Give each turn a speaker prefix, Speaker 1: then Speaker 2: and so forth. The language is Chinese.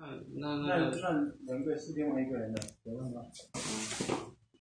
Speaker 1: 那那
Speaker 2: 那，
Speaker 1: 那
Speaker 2: 人贵四千万一个人的。